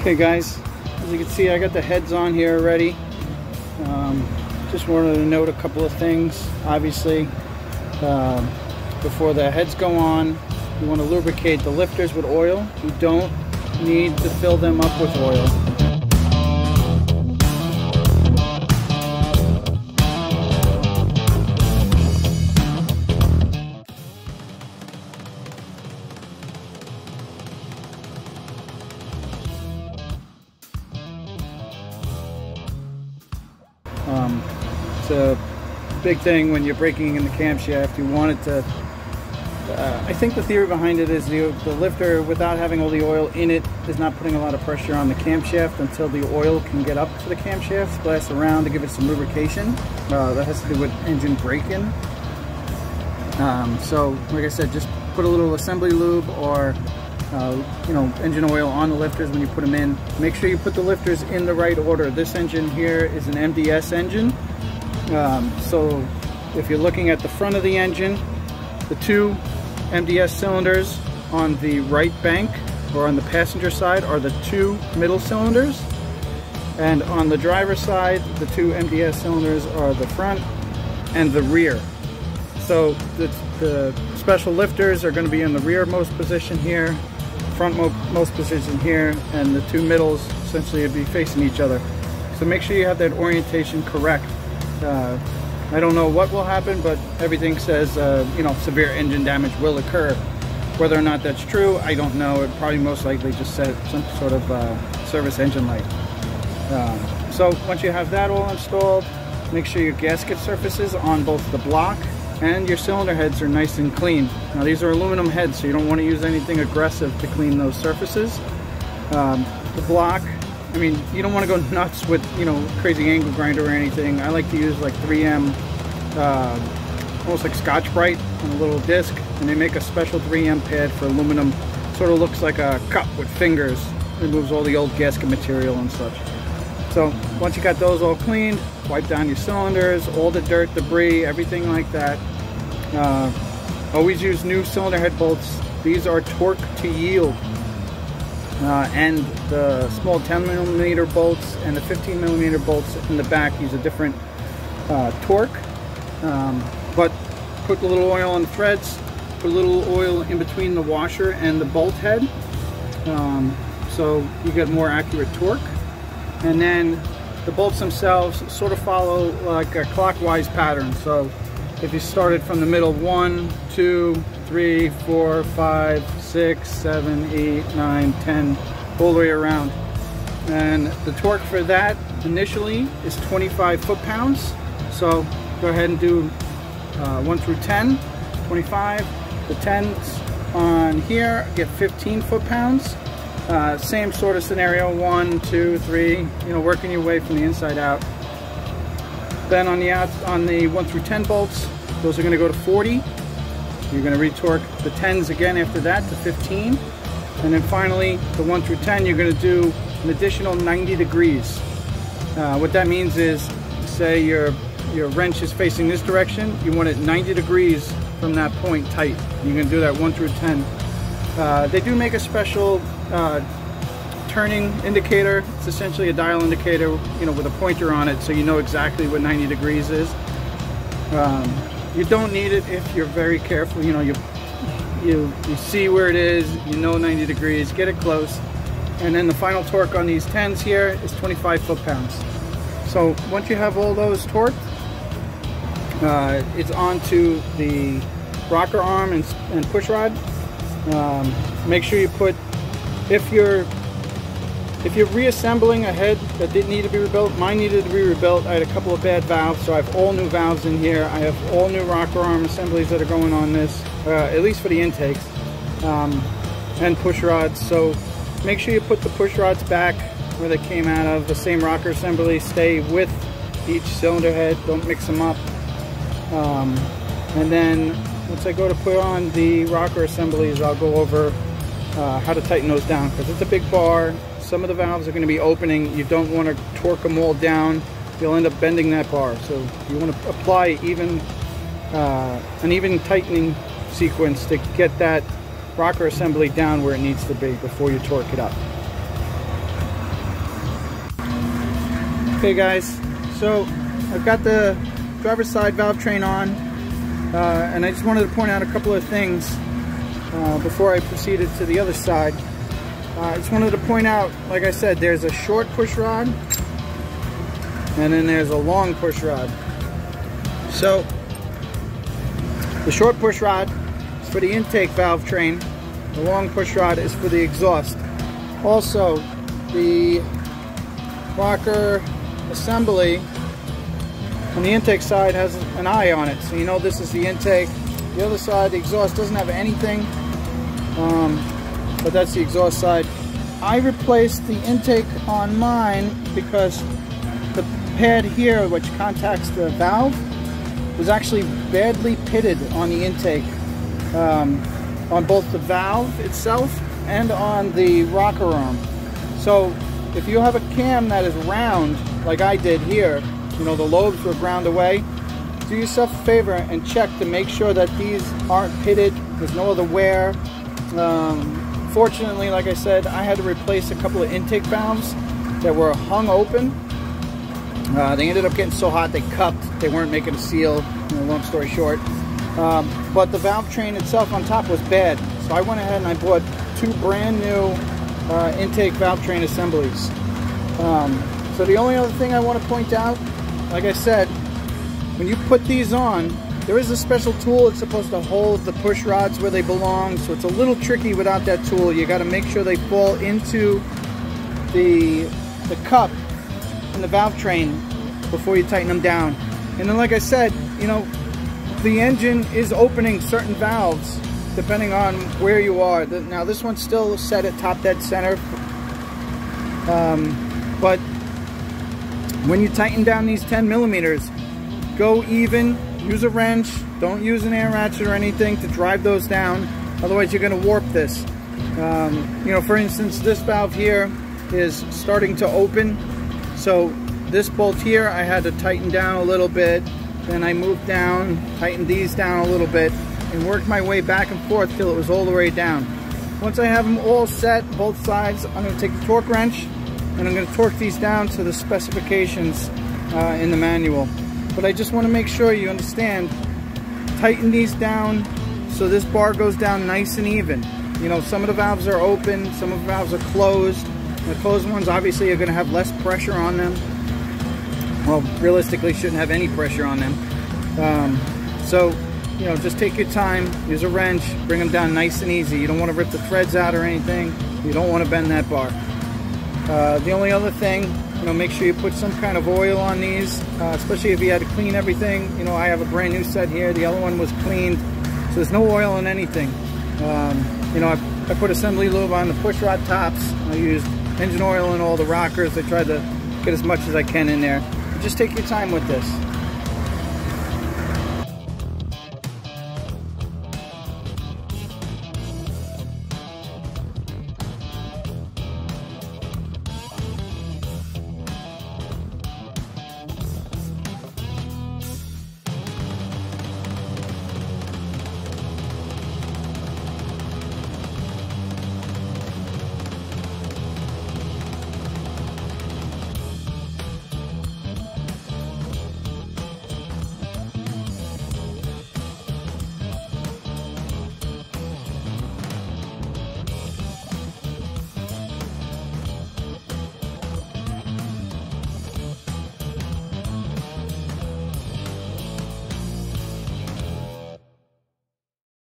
Okay guys, as you can see I got the heads on here already. Um, just wanted to note a couple of things. Obviously, um, before the heads go on, you want to lubricate the lifters with oil. You don't need to fill them up with oil. Um, it's a big thing when you're breaking in the camshaft. You want it to. Uh, I think the theory behind it is the, the lifter, without having all the oil in it, is not putting a lot of pressure on the camshaft until the oil can get up to the camshaft, splash around to give it some lubrication. Uh, that has to do with engine braking. Um, so, like I said, just put a little assembly lube or uh, you know, engine oil on the lifters when you put them in. Make sure you put the lifters in the right order. This engine here is an MDS engine. Um, so if you're looking at the front of the engine, the two MDS cylinders on the right bank or on the passenger side are the two middle cylinders. And on the driver's side, the two MDS cylinders are the front and the rear. So the, the special lifters are going to be in the rearmost position here, frontmost position here, and the two middles essentially would be facing each other. So make sure you have that orientation correct. Uh, I don't know what will happen, but everything says, uh, you know, severe engine damage will occur. Whether or not that's true, I don't know. It probably most likely just said some sort of uh, service engine light. Um, so once you have that all installed, make sure your gasket surfaces on both the block and your cylinder heads are nice and clean. Now these are aluminum heads, so you don't want to use anything aggressive to clean those surfaces. Um, the block, I mean, you don't want to go nuts with, you know, crazy angle grinder or anything. I like to use like 3M, uh, almost like Scotch-Brite on a little disc, and they make a special 3M pad for aluminum. Sort of looks like a cup with fingers. Removes all the old gasket material and such. So once you got those all cleaned, wipe down your cylinders, all the dirt, debris, everything like that. Uh, always use new cylinder head bolts. These are torque to yield. Uh, and the small 10 millimeter bolts and the 15 millimeter bolts in the back use a different uh, torque. Um, but put a little oil on the threads, put a little oil in between the washer and the bolt head um, so you get more accurate torque. And then the bolts themselves sort of follow like a clockwise pattern. So if you started from the middle, one, two, three, four, five, six, seven, eight, nine, ten, all the way around. And the torque for that initially is 25 foot-pounds. So go ahead and do uh, 1 through 10, 25. The 10s on here get 15 foot-pounds. Uh, same sort of scenario, one, two, three, you know, working your way from the inside out. Then on the out, on the 1 through 10 bolts, those are going to go to 40. You're going to retorque the 10s again after that to 15. And then finally, the 1 through 10, you're going to do an additional 90 degrees. Uh, what that means is, say your, your wrench is facing this direction, you want it 90 degrees from that point tight. You're to do that 1 through 10. Uh, they do make a special uh, turning indicator. It's essentially a dial indicator, you know, with a pointer on it so you know exactly what 90 degrees is. Um, you don't need it if you're very careful, you know, you, you, you see where it is, you know 90 degrees, get it close. And then the final torque on these 10s here is 25 foot-pounds. So once you have all those torqued, uh, it's onto the rocker arm and, and push rod. Um, make sure you put, if you're if you're reassembling a head that didn't need to be rebuilt, mine needed to be rebuilt. I had a couple of bad valves, so I have all new valves in here. I have all new rocker arm assemblies that are going on this, uh, at least for the intakes, um, and push rods. So make sure you put the push rods back where they came out of. The same rocker assembly, stay with each cylinder head, don't mix them up. Um, and then once I go to put on the rocker assemblies, I'll go over uh, how to tighten those down because it's a big bar some of the valves are going to be opening. You don't want to torque them all down. You'll end up bending that bar. So you want to apply even uh, an even tightening sequence to get that rocker assembly down where it needs to be before you torque it up. Okay guys, so I've got the driver's side valve train on uh, and I just wanted to point out a couple of things uh, before I proceeded to the other side. Uh, I just wanted to point out, like I said, there's a short push rod and then there's a long push rod. So the short push rod is for the intake valve train, the long push rod is for the exhaust. Also, the rocker assembly on the intake side has an eye on it. So you know this is the intake. The other side, the exhaust doesn't have anything, um, but that's the exhaust side. I replaced the intake on mine because the pad here, which contacts the valve, was actually badly pitted on the intake. Um, on both the valve itself and on the rocker arm. So if you have a cam that is round, like I did here, you know, the lobes were ground away, do yourself a favor and check to make sure that these aren't pitted, there's no other wear. Um, fortunately, like I said, I had to replace a couple of intake valves that were hung open. Uh, they ended up getting so hot they cupped, they weren't making a seal, you know, long story short. Um, but the valve train itself on top was bad. So I went ahead and I bought two brand new uh, intake valve train assemblies. Um, so the only other thing I want to point out, like I said, when you put these on, there is a special tool. It's supposed to hold the push rods where they belong. So it's a little tricky without that tool. You got to make sure they fall into the, the cup in the valve train before you tighten them down. And then like I said, you know, the engine is opening certain valves depending on where you are. Now this one's still set at top dead center, um, but when you tighten down these 10 millimeters, go even, use a wrench, don't use an air ratchet or anything to drive those down, otherwise you're going to warp this. Um, you know, for instance, this valve here is starting to open, so this bolt here I had to tighten down a little bit then I moved down, tightened these down a little bit, and worked my way back and forth till it was all the way down. Once I have them all set, both sides, I'm to take the torque wrench and I'm going to torque these down to the specifications uh, in the manual. But I just want to make sure you understand, tighten these down so this bar goes down nice and even. You know, some of the valves are open, some of the valves are closed. The closed ones obviously are going to have less pressure on them well, realistically shouldn't have any pressure on them. Um, so, you know, just take your time, use a wrench, bring them down nice and easy. You don't want to rip the threads out or anything. You don't want to bend that bar. Uh, the only other thing, you know, make sure you put some kind of oil on these, uh, especially if you had to clean everything. You know, I have a brand new set here. The other one was cleaned, so there's no oil in anything. Um, you know, I, I put assembly lube on the push rod tops. I used engine oil in all the rockers. I tried to get as much as I can in there just take your time with this.